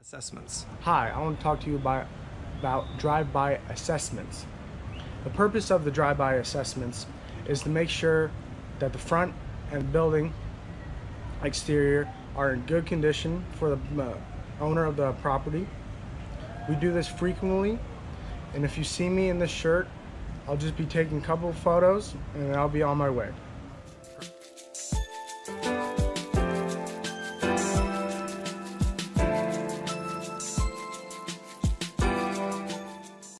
Assessments. Hi, I want to talk to you about, about drive-by assessments. The purpose of the drive-by assessments is to make sure that the front and building exterior are in good condition for the uh, owner of the property. We do this frequently, and if you see me in this shirt, I'll just be taking a couple photos and I'll be on my way.